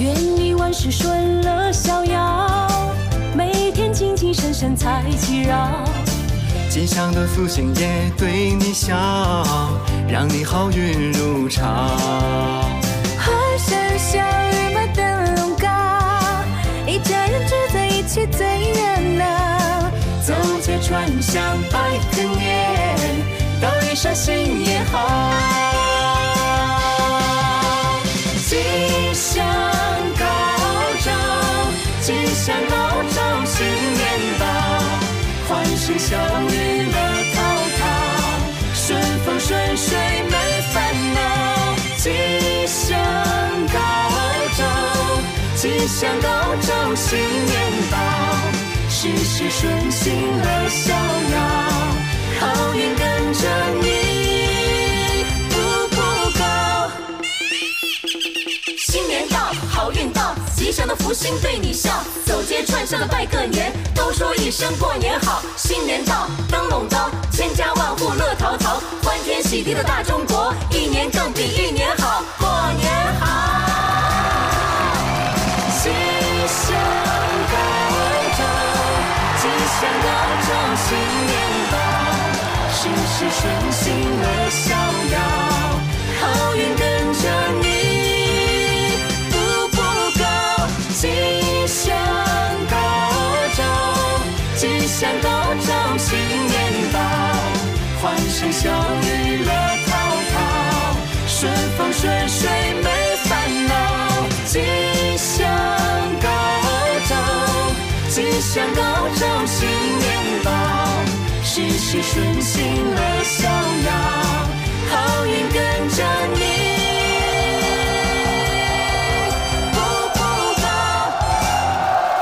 愿你万事顺乐逍遥，每天精精神神财气绕。吉祥的福星也对你笑，让你好运如潮。欢声笑语满灯笼高，一家人聚在一起最热闹。走街串巷拜个年，道一声新年好。吉祥高照新年到，欢声笑语乐陶陶，顺风顺水没烦恼。吉祥高照，吉祥高照新年到，事事顺心乐逍年到，好运到，吉祥的福星对你笑，走街串巷的拜个年，都说一声过年好。新年到，灯笼高，千家万户乐陶陶，欢天喜地的大中国，一年更比一年好，过年好。吉祥高照，吉祥高照新年到，事事顺心乐吉祥高照新年到欢声笑语乐陶陶顺风顺水没烦恼吉祥高照吉祥高照新年到事事顺心